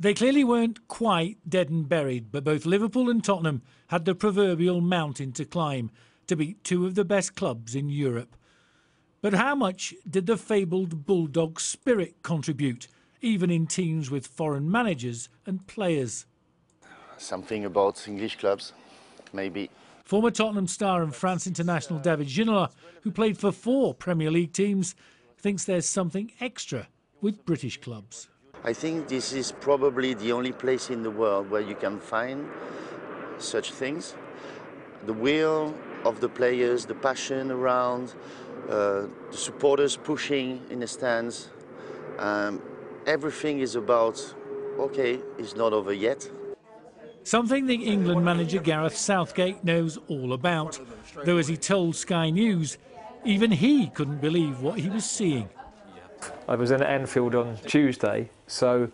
They clearly weren't quite dead and buried, but both Liverpool and Tottenham had the proverbial mountain to climb to beat two of the best clubs in Europe. But how much did the fabled Bulldog spirit contribute, even in teams with foreign managers and players? Something about English clubs, maybe. Former Tottenham star and France international David Ginola, who played for four Premier League teams, thinks there's something extra with British clubs. I think this is probably the only place in the world where you can find such things. The will of the players, the passion around, uh, the supporters pushing in the stands. Um, everything is about, okay, it's not over yet. Something the England manager Gareth Southgate knows all about, though as he told Sky News, even he couldn't believe what he was seeing. I was in Anfield on Tuesday, so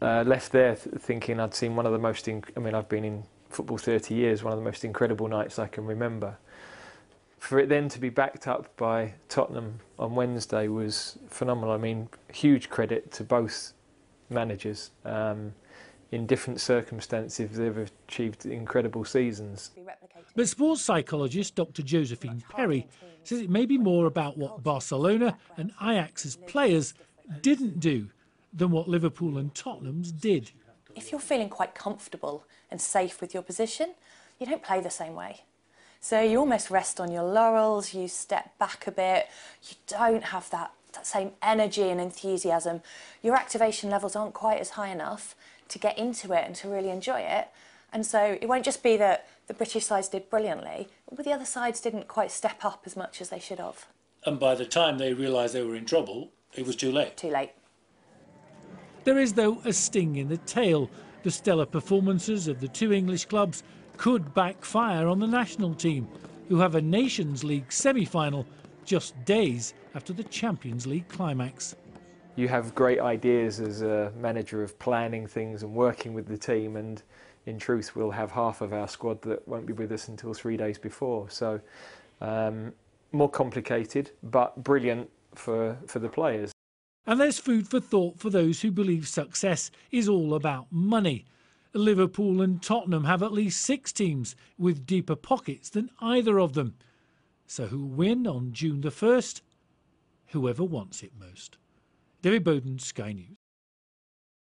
uh, left there th thinking I'd seen one of the most. I mean, I've been in football 30 years, one of the most incredible nights I can remember. For it then to be backed up by Tottenham on Wednesday was phenomenal. I mean, huge credit to both managers. Um, in different circumstances, they've achieved incredible seasons. But sports psychologist Dr. Josephine Perry says it may be more about what Barcelona and Ajax's players didn't do than what Liverpool and Tottenham's did. If you're feeling quite comfortable and safe with your position, you don't play the same way. So you almost rest on your laurels, you step back a bit, you don't have that, that same energy and enthusiasm. Your activation levels aren't quite as high enough to get into it and to really enjoy it. And so it won't just be that the British sides did brilliantly, but the other sides didn't quite step up as much as they should have. And by the time they realised they were in trouble, it was too late. Too late. There is, though, a sting in the tail. The stellar performances of the two English clubs could backfire on the national team, who have a Nations League semi final just days after the Champions League climax. You have great ideas as a manager of planning things and working with the team, and in truth, we'll have half of our squad that won't be with us until three days before. So, um, more complicated, but brilliant for, for the players. And there's food for thought for those who believe success is all about money. Liverpool and Tottenham have at least six teams with deeper pockets than either of them. So who'll win on June the 1st? Whoever wants it most. David Bowden, Sky News.